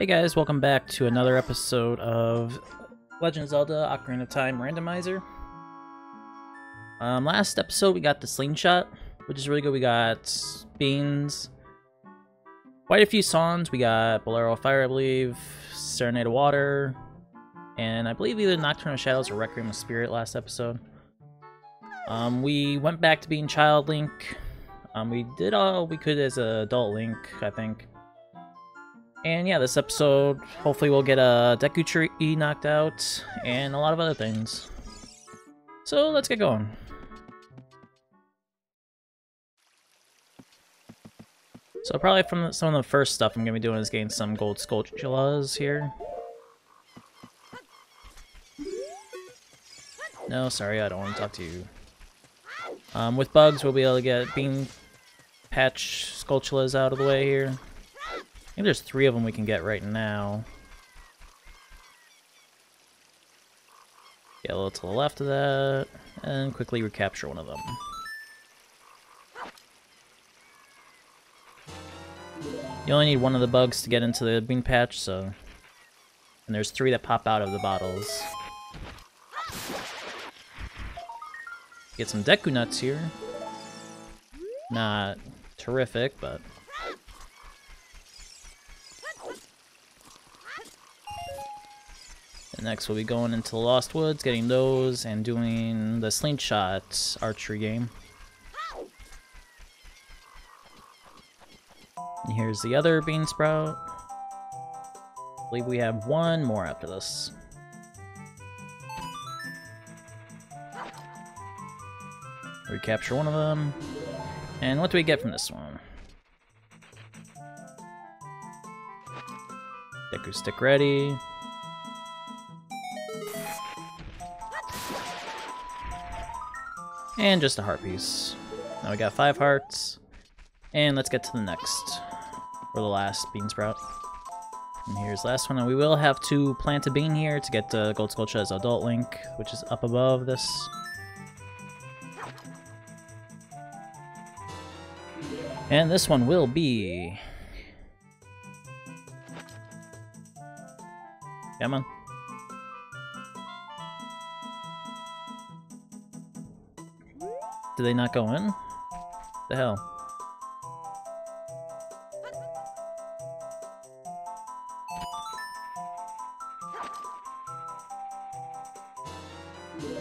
Hey guys, welcome back to another episode of Legend of Zelda Ocarina of Time Randomizer. Um, last episode we got the slingshot, which is really good. We got beans, quite a few songs. We got Bolero of Fire, I believe, Serenade of Water, and I believe either Nocturne of Shadows or Requiem of Spirit last episode. Um, we went back to being Child Link. Um, we did all we could as a adult Link, I think. And yeah, this episode, hopefully we'll get a Deku Tree knocked out, and a lot of other things. So let's get going. So probably from some of the first stuff I'm going to be doing is getting some gold Skulltulas here. No, sorry, I don't want to talk to you. Um, with bugs, we'll be able to get Bean Patch Skulltulas out of the way here. Think there's three of them we can get right now. Get a little to the left of that, and quickly recapture one of them. You only need one of the bugs to get into the bean patch, so... And there's three that pop out of the bottles. Get some Deku Nuts here. Not terrific, but... next we'll be going into the Lost Woods, getting those, and doing the Slingshot archery game. And here's the other Bean Sprout. I believe we have one more after this. Recapture one of them. And what do we get from this one? Deku Stick ready. And just a heart piece. Now we got five hearts. And let's get to the next. Or the last bean sprout. And here's the last one. And we will have to plant a bean here to get the Gold Skulltula as Adult Link, which is up above this. And this one will be... Come on. Did they not go in? The hell?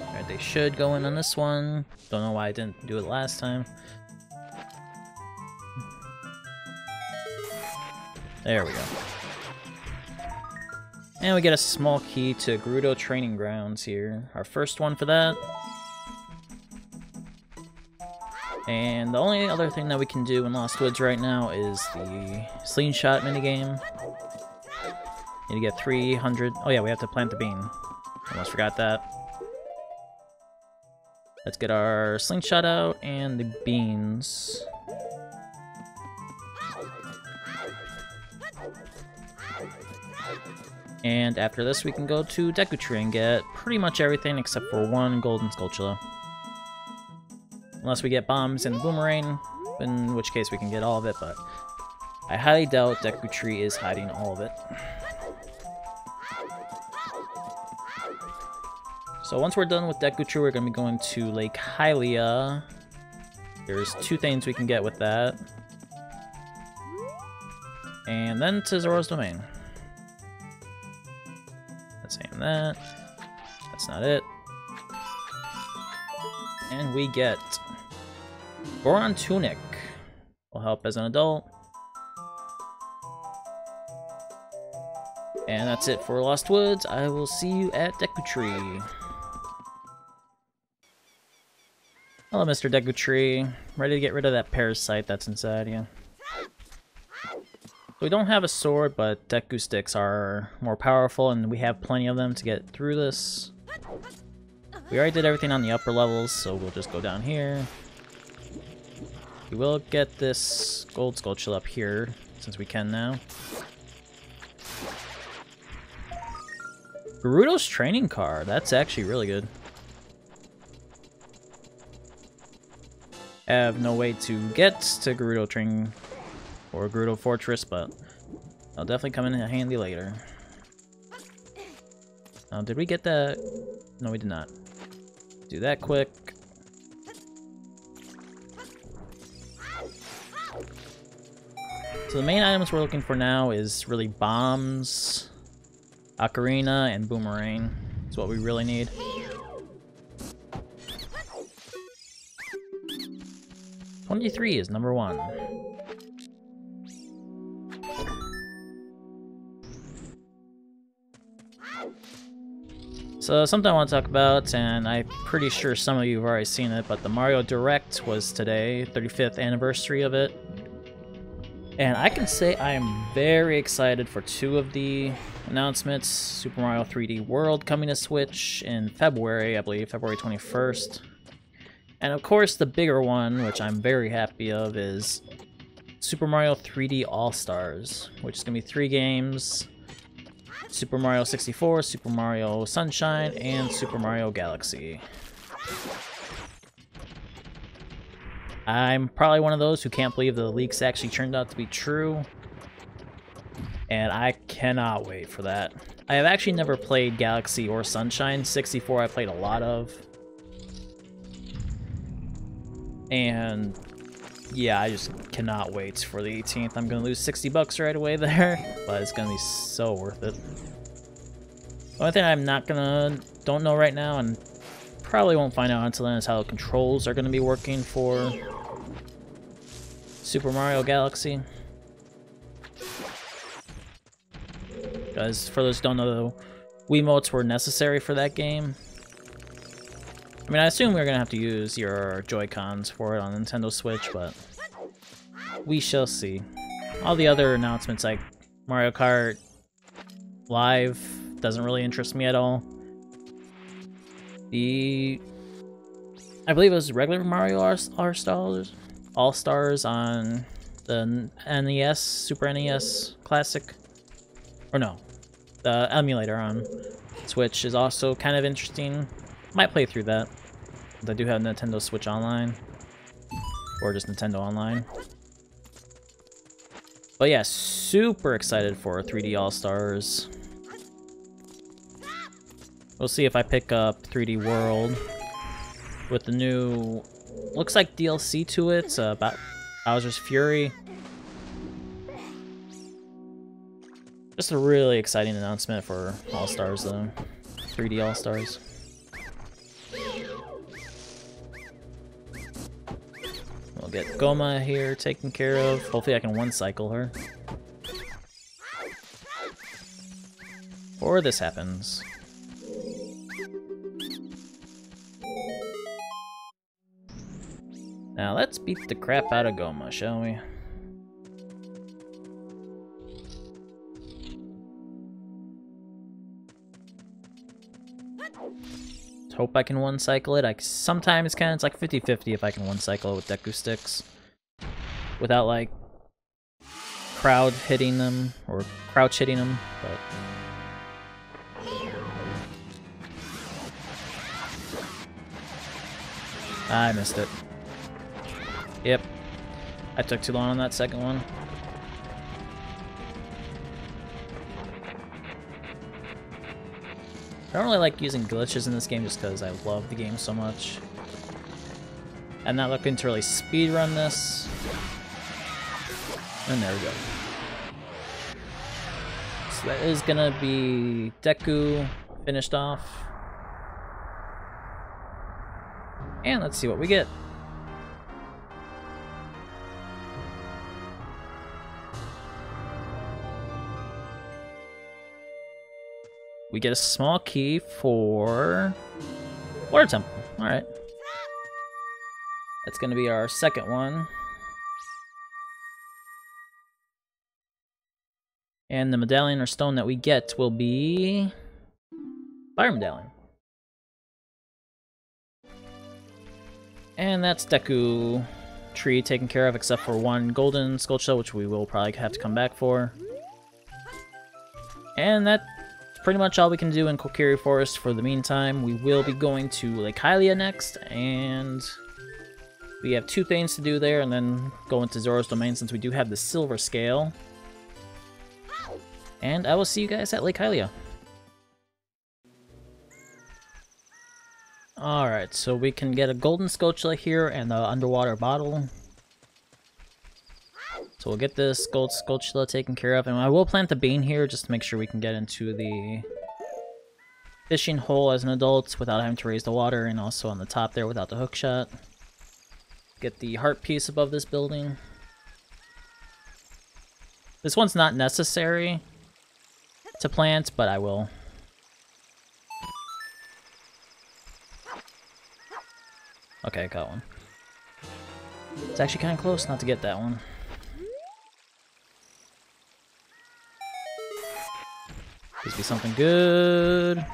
Alright, they should go in on this one. Don't know why I didn't do it last time. There we go. And we get a small key to Gerudo Training Grounds here. Our first one for that. And the only other thing that we can do in Lost Woods right now is the slingshot minigame. Need to get 300... Oh yeah, we have to plant the bean. Almost forgot that. Let's get our slingshot out and the beans. And after this, we can go to Deku Tree and get pretty much everything except for one golden Skulltula. Unless we get bombs and boomerang, in which case we can get all of it, but I highly doubt Deku Tree is hiding all of it. So once we're done with Deku Tree, we're going to be going to Lake Hylia. There's two things we can get with that. And then to Zora's Domain. That's saying that. That's not it. And we get Goron Tunic. Will help as an adult. And that's it for Lost Woods. I will see you at Deku Tree. Hello, Mr. Deku Tree. Ready to get rid of that parasite that's inside you. We don't have a sword, but Deku Sticks are more powerful, and we have plenty of them to get through this. We already did everything on the upper levels, so we'll just go down here. We will get this gold Skulltula up here, since we can now. Gerudo's training car, that's actually really good. I have no way to get to Gerudo training or Gerudo Fortress, but I'll definitely come in handy later. Now, did we get that? No, we did not. Do that quick. So the main items we're looking for now is really bombs, ocarina, and boomerang. Is what we really need. Twenty-three is number one. So something I want to talk about, and I'm pretty sure some of you have already seen it, but the Mario Direct was today, 35th anniversary of it. And I can say I am very excited for two of the announcements. Super Mario 3D World coming to Switch in February, I believe, February 21st. And of course, the bigger one, which I'm very happy of, is Super Mario 3D All-Stars, which is going to be three games Super Mario 64, Super Mario Sunshine, and Super Mario Galaxy. I'm probably one of those who can't believe the leaks actually turned out to be true. And I cannot wait for that. I have actually never played Galaxy or Sunshine. 64 I played a lot of. And yeah, I just cannot wait for the 18th. I'm gonna lose 60 bucks right away there, but it's gonna be so worth it. The only thing I'm not gonna, don't know right now, and probably won't find out until then, is how the controls are gonna be working for Super Mario Galaxy. Because for those who don't know, Wiimotes were necessary for that game. I mean, I assume we're gonna have to use your Joy-Cons for it on Nintendo Switch, but we shall see. All the other announcements, like Mario Kart Live, doesn't really interest me at all. The... I believe it was regular Mario All-Stars All Stars on the NES, Super NES Classic. Or no, the emulator on Switch is also kind of interesting. Might play through that. I do have Nintendo Switch Online. Or just Nintendo Online. But yeah, super excited for 3D All-Stars. We'll see if I pick up 3D World with the new... Looks like DLC to it, uh, Bowser's Fury. Just a really exciting announcement for All-Stars, though. 3D All-Stars. We'll get Gohma here taken care of. Hopefully I can one-cycle her. Or this happens. Now let's beat the crap out of Gohma, shall we? Hope I can one-cycle it. I Sometimes of, it's like 50-50 if I can one-cycle it with Deku Sticks. Without, like, crowd hitting them, or crouch hitting them, but... I missed it. Yep. I took too long on that second one. I don't really like using glitches in this game just because I love the game so much. I'm not looking to really speedrun this. And there we go. So that is gonna be Deku finished off. And let's see what we get. We get a small key for Water Temple. Alright. That's to be our second one. And the medallion or stone that we get will be Fire Medallion. And that's Deku Tree taken care of, except for one golden skull shell, which we will probably have to come back for. And that pretty much all we can do in Kokiri Forest for the meantime. We will be going to Lake Hylia next, and we have two things to do there, and then go into Zora's Domain since we do have the Silver Scale. And I will see you guys at Lake Hylia. Alright, so we can get a golden Skulltula here and the underwater bottle. So we'll get this gold taken care of, and I will plant the bean here just to make sure we can get into the fishing hole as an adult without having to raise the water, and also on the top there without the Hookshot. Get the heart piece above this building. This one's not necessary to plant, but I will. Okay, I got one. It's actually kind of close not to get that one. Please be something good.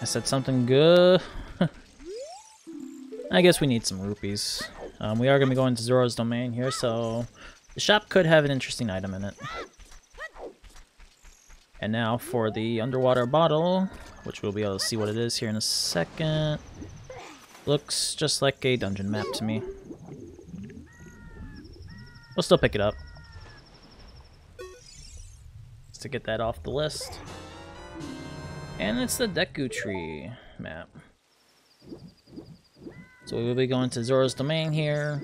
I said something good. I guess we need some rupees. Um, we are going to be going to Zora's domain here, so the shop could have an interesting item in it. And now for the underwater bottle, which we'll be able to see what it is here in a second. Looks just like a dungeon map to me. We'll still pick it up. To get that off the list. And it's the Deku Tree map. So we will be going to Zora's Domain here.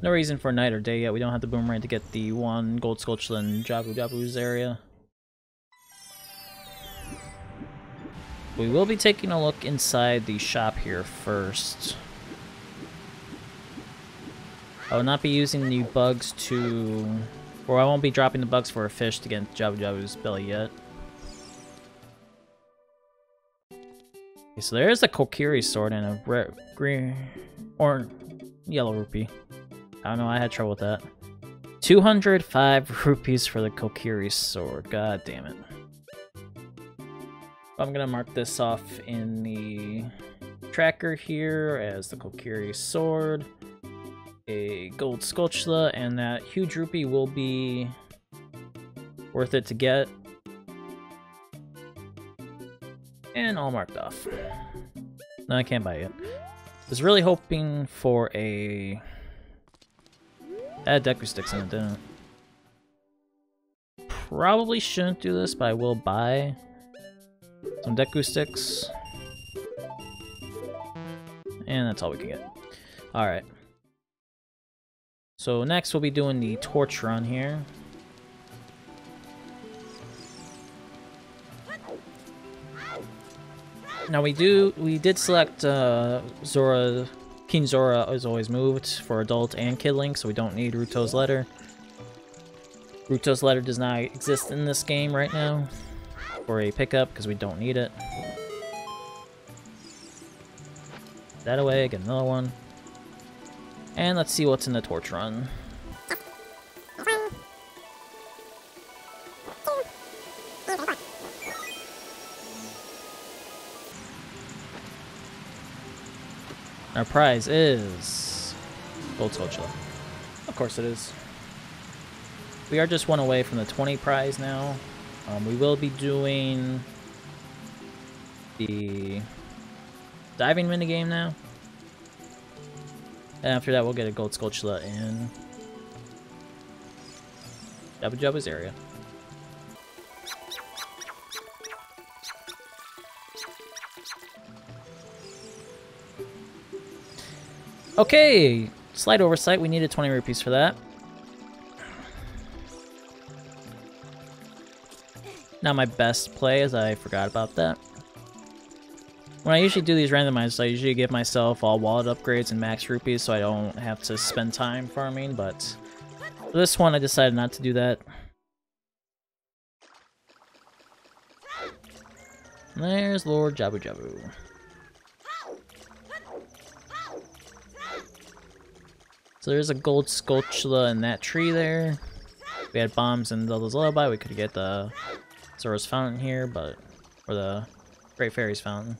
No reason for night or day yet. We don't have the boomerang to get the one gold in Jabu Jabu's area. We will be taking a look inside the shop here first. I will not be using the bugs to... Or I won't be dropping the bucks for a fish to get Jabu Jabu's belly yet. Okay, so there's a Kokiri sword and a red, green, or yellow rupee. I don't know, I had trouble with that. 205 rupees for the Kokiri sword. God damn it. I'm gonna mark this off in the tracker here as the Kokiri sword, a gold Skulltula, and that huge rupee will be worth it to get. And all marked off. No, I can't buy it. Was really hoping for a... Add Deku Sticks in it, didn't Probably shouldn't do this, but I will buy some Deku Sticks. And that's all we can get. Alright. So next we'll be doing the torch run here. Now we do we did select uh, Zora King Zora is always moved for adult and kid link, so we don't need Ruto's letter. Ruto's letter does not exist in this game right now for a pickup because we don't need it. That away, get another one. And let's see what's in the torch run. Our prize is Gold Skulltula. Of course it is. We are just one away from the 20 prize now. Um, we will be doing the diving minigame now. And after that, we'll get a Gold Skulltula in Jabu Jabu's area. Okay, slight oversight. We needed 20 rupees for that. Not my best play, as I forgot about that. When I usually do these randomized, I usually give myself all wallet upgrades and max rupees so I don't have to spend time farming, but for this one I decided not to do that. There's Lord Jabu Jabu. So there's a gold Skulltula in that tree there. If we had bombs in Zelda's Lullaby, we could get the Zora's Fountain here, but... Or the Great Fairy's Fountain.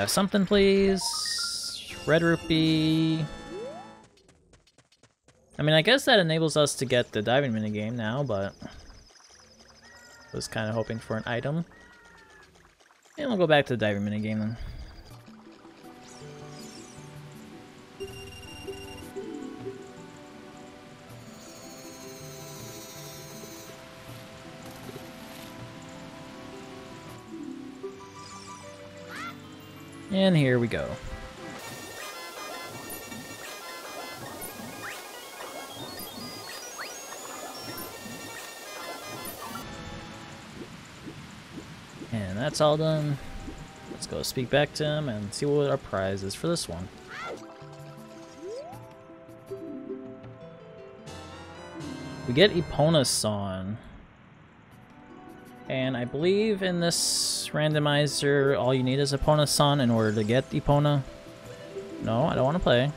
Have something, please. Red rupee. I mean, I guess that enables us to get the diving minigame now, but... Was kind of hoping for an item. And we'll go back to the diving minigame then. And here we go. And that's all done. Let's go speak back to him and see what our prize is for this one. We get Epona's Song. And I believe in this randomizer, all you need is Epona's Song in order to get Epona. No, I don't want to play.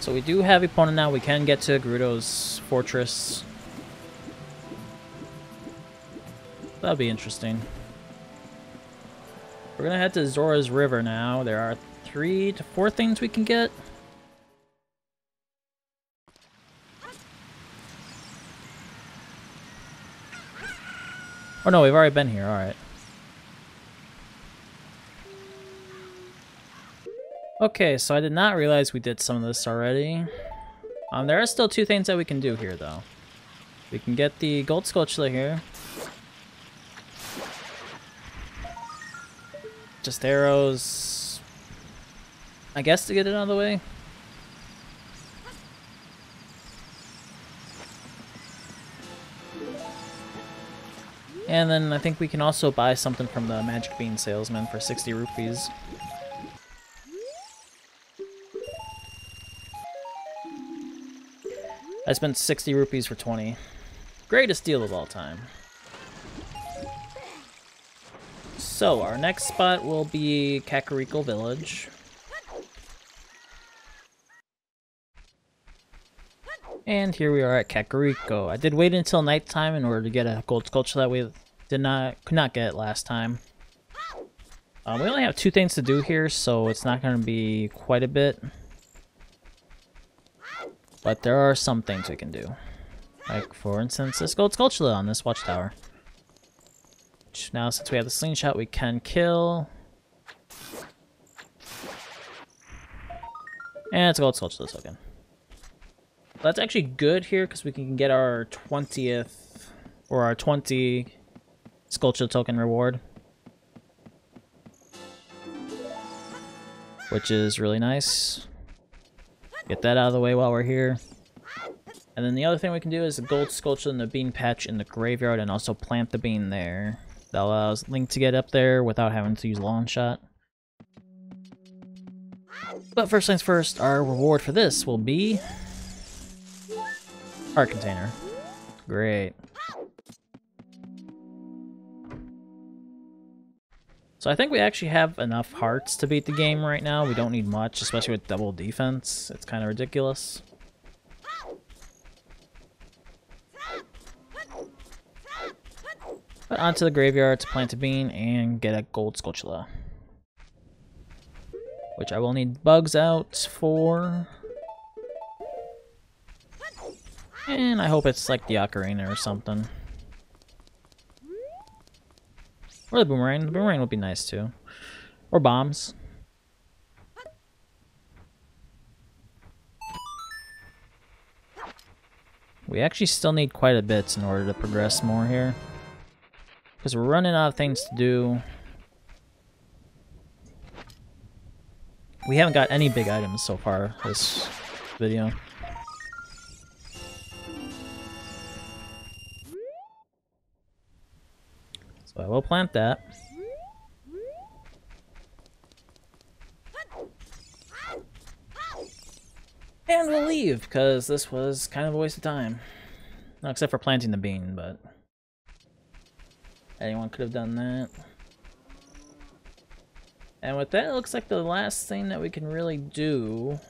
So we do have Epona now. We can get to Gerudo's fortress. That'll be interesting. We're gonna head to Zora's River now. There are three to four things we can get. Oh no, we've already been here, alright. Okay, so I did not realize we did some of this already. Um, there are still two things that we can do here, though. We can get the Gold Skulltula here. Just arrows. I guess to get it out of the way. And then I think we can also buy something from the Magic Bean salesman for 60 rupees. I spent 60 rupees for 20. Greatest deal of all time. So, our next spot will be Kakariko Village. And here we are at Kakariko. I did wait until nighttime in order to get a gold Skulltula that we did not could not get last time. Um, we only have two things to do here, so it's not going to be quite a bit. But there are some things we can do. Like, for instance, this gold Skulltula on this watchtower. Which now, since we have the slingshot, we can kill. And it's a gold Skulltula token. That's actually good here because we can get our 20th or our 20 Skulltula token reward. Which is really nice. Get that out of the way while we're here. And then the other thing we can do is a gold Skulltula in the bean patch in the graveyard and also plant the bean there. That allows Link to get up there without having to use Longshot. But first things first, our reward for this will be Heart container. Great. So I think we actually have enough hearts to beat the game right now. We don't need much, especially with double defense. It's kind of ridiculous. But onto the graveyard to plant a bean and get a gold Skulltula. Which I will need bugs out for. And I hope it's like the ocarina or something. Or the boomerang. The boomerang would be nice too. Or bombs. We actually still need quite a bit in order to progress more here. Because we're running out of things to do. We haven't got any big items so far this video. So I will plant that. And we'll leave, because this was kind of a waste of time. Except for planting the bean, but... Anyone could have done that. And with that, it looks like the last thing that we can really do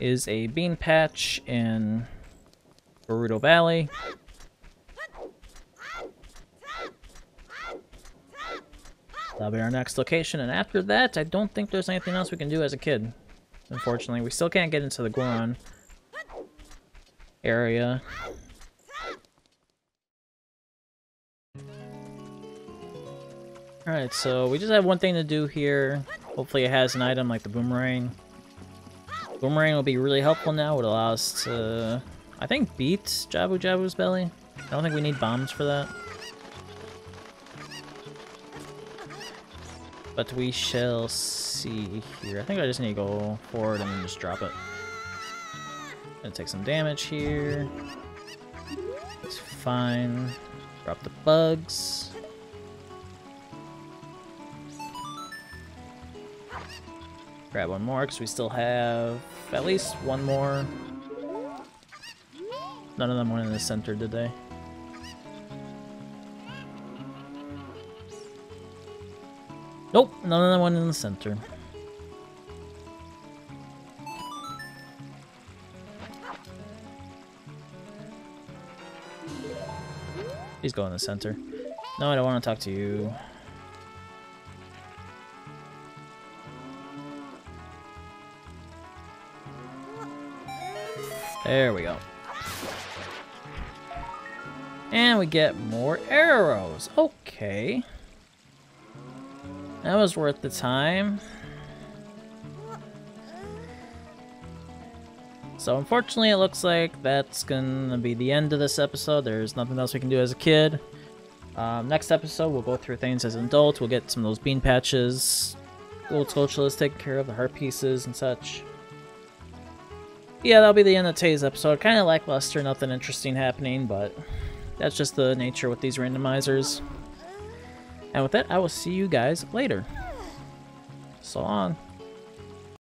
is a bean patch in Gerudo Valley. That'll be our next location, and after that, I don't think there's anything else we can do as a kid. Unfortunately, we still can't get into the Goron area. Alright, so we just have one thing to do here. Hopefully it has an item like the boomerang. Boomerang will be really helpful now. It allows us to, I think, beat Jabu Jabu's belly. I don't think we need bombs for that. But we shall see here. I think I just need to go forward and then just drop it. Gonna take some damage here. It's fine. Drop the bugs. Grab one more because we still have at least one more. None of them went in the center, did they? Nope, them went in the center. He's going in the center. No, I don't want to talk to you. There we go. And we get more arrows. Okay. That was worth the time. So unfortunately it looks like that's gonna be the end of this episode. There's nothing else we can do as a kid. Um, next episode we'll go through things as an adult. We'll get some of those bean patches. Little Skulltula taken care of, the heart pieces and such. Yeah, that'll be the end of today's episode. Kind of lackluster, nothing interesting happening, but that's just the nature with these randomizers. And with that, I will see you guys later. So long.